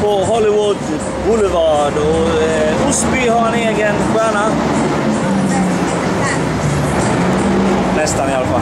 på Hollywood Boulevard och eh, Osby har en egen stjärna. Nästan i alla fall.